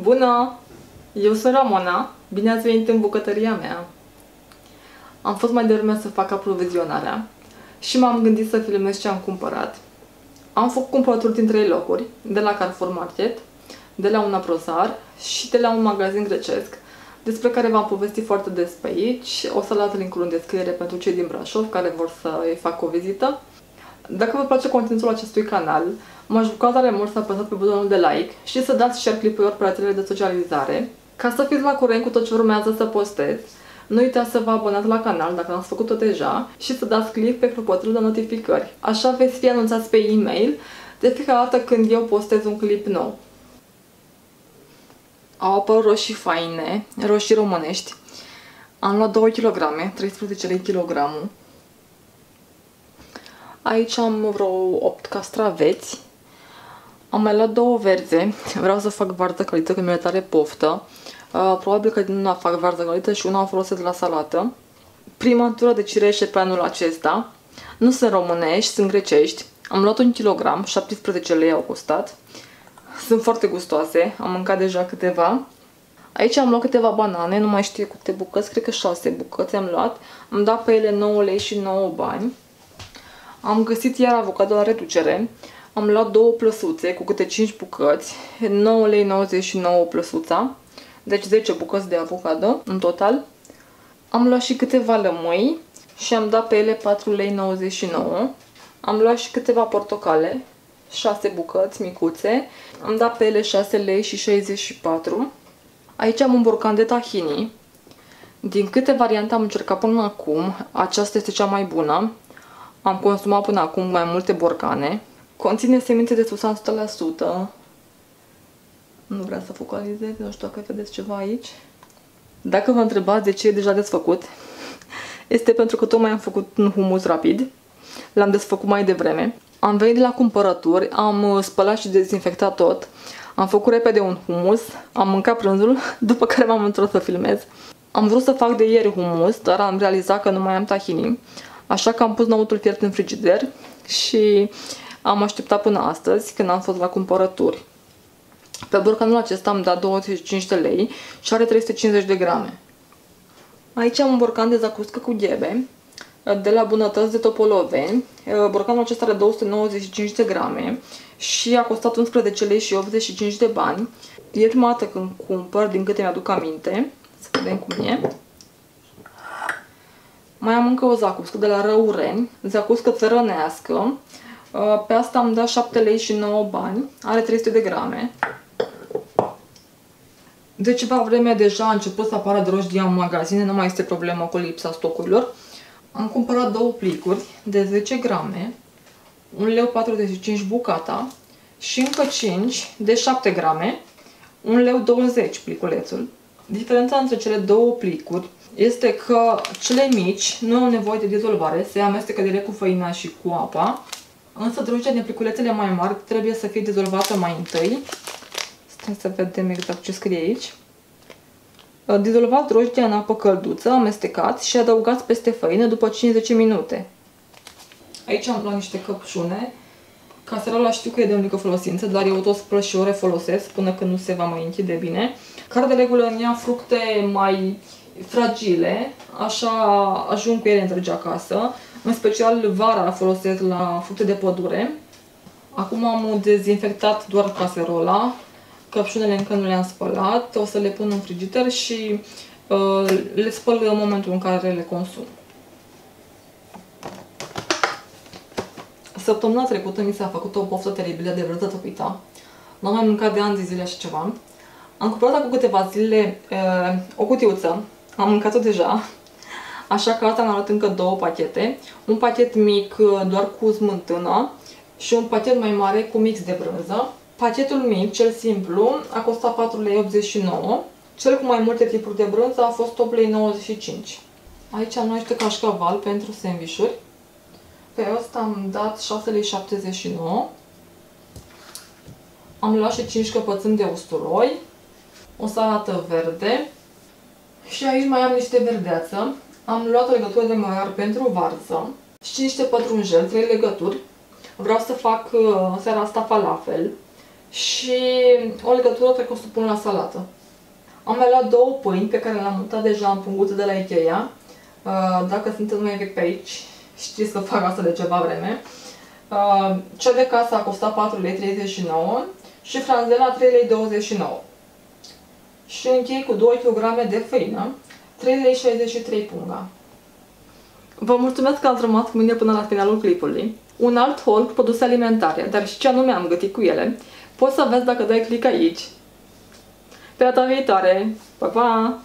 Bună! Eu sunt Ramona, bine ați venit în bucătăria mea. Am fost mai devreme să fac aprovizionarea și m-am gândit să filmez ce am cumpărat. Am făcut cumpărături din trei locuri, de la Carrefour Market, de la un aprozar și de la un magazin grecesc, despre care v-am povestit foarte des pe aici. O să las linkul în descriere pentru cei din Brașov care vor să îi fac o vizită. Dacă vă place conținutul acestui canal, m-aș bucura tare mult să apăsați pe butonul de like și să dați share clipurilor pe rețelele de socializare, ca să fiți la curent cu tot ce urmează să postez. Nu uitați să vă abonați la canal dacă n-ați făcut-o deja și să dați click pe clopoțelul de notificări. Așa veți fi anunțați pe e-mail de fiecare dată când eu postez un clip nou. Au apărut roșii faine, roșii românești. Am luat 2 kg, 13 lei kilogramul. Aici am vreo 8 castraveți. Am mai luat două verze. Vreau să fac varză călită, că mi-e tare poftă. Uh, probabil că din una fac varză călită și una o folosesc la salată. Prima tură de cireșe pe anul acesta. Nu sunt românești, sunt grecești. Am luat un kilogram, 17 lei au costat. Sunt foarte gustoase, am mâncat deja câteva. Aici am luat câteva banane, nu mai știu câte bucăți, cred că 6 bucăți am luat. Am dat pe ele 9 lei și 9 bani. Am găsit iar avocado la reducere. Am luat două plăsuțe cu câte 5 bucăți, 9 lei 99 plăsuța. Deci 10 bucăți de avocado în total. Am luat și câteva lămâi și am dat pe ele 4 lei 99. Am luat și câteva portocale, 6 bucăți micuțe. Am dat pe ele 6 lei și 64. Aici am un borcan de tahini. Din câte variante am încercat până acum, aceasta este cea mai bună. Am consumat până acum mai multe borcane. Conține semințe de susan 100%. Nu vreau să focalizez, nu știu dacă vedeți ceva aici. Dacă vă întrebați de ce e deja desfăcut, este pentru că tocmai am făcut un humus rapid. L-am desfăcut mai devreme. Am venit de la cumpărături, am uh, spălat și dezinfectat tot. Am făcut repede un humus, am mâncat prânzul, după care m-am întors să filmez. Am vrut să fac de ieri humus, dar am realizat că nu mai am tahini. Așa că am pus năutul fiert în frigider și am așteptat până astăzi, când am fost la cumpărături. Pe borcanul acesta am dat 25 de lei și are 350 de grame. Aici am un borcan de zacuscă cu ghebe de la Bunătăți de Topoloveni. Borcanul acesta are 295 de grame și a costat 11 lei și 85 de bani. E prima dată când cumpăr, din câte mi-aduc aminte. Să vedem cum e. Mai am încă o zacuscă de la Răureni, zacuscă țărănească. Pe asta am dat 7 lei și 9 bani, are 300 de grame. De ceva vreme deja a început să apară drojdie în magazine, nu mai este problemă cu lipsa stocurilor. Am cumpărat două plicuri de 10 grame, 1 leu 45 bucata și încă 5 de 7 grame, 1 leu 20 pliculețul. Diferența între cele două plicuri este că cele mici nu au nevoie de dizolvare, se amestecă direct cu făina și cu apa, însă drojdia din pliculețele mai mari trebuie să fie dizolvată mai întâi. Stai să vedem exact ce scrie aici. Dizolvați drojdia în apă călduță, amestecați și adăugați peste făină după 50 minute. Aici am luat niște căpșune. Caserola știu că e de unică folosință, dar eu tot spăl și o refolosesc până când nu se va mai închide bine. Care de regulă în ea fructe mai fragile, așa ajung cu ele întregi acasă. În special vara folosesc la fructe de pădure. Acum am dezinfectat doar caserola, căpșunele încă nu le-am spălat, o să le pun în frigider și uh, le spăl în momentul în care le consum. Săptămâna trecută mi s-a făcut o poftă teribilă de vrătă tăpită. Nu am mai mâncat de ani de zile și ceva. Am cumpărat acum câteva zile uh, o cutiuță. Am mâncat-o deja. Așa că asta am luat încă două pachete. Un pachet mic uh, doar cu smântână și un pachet mai mare cu mix de brânză. Pachetul mic, cel simplu, a costat 4,89 lei. Cel cu mai multe tipuri de brânză a fost 8,95 lei. Aici am niște cașcaval pentru sandvișuri. Pe ăsta am dat 6,79 lei. Am luat și 5 căpățâni de usturoi, o salată verde și aici mai am niște verdeață. Am luat o legătură de măiar pentru varză și niște pătrunjel, 3 legături. Vreau să fac uh, seara asta falafel și o legătură pe care o să pun la salată. Am mai luat două pâini pe care le-am mutat deja în punguță de la Ikea. Uh, dacă sunteți mai vechi pe aici, știți că fac asta de ceva vreme. Uh, cea de casă a costat 4,39 lei și franzela 3,29 lei. Și închei cu 2 kg de făină, 3,63 lei punga. Vă mulțumesc că ați rămas cu mine până la finalul clipului. Un alt haul cu produse alimentare, dar și ce anume am gătit cu ele, poți să vezi dacă dai click aici. Pe data viitoare! Pa, pa!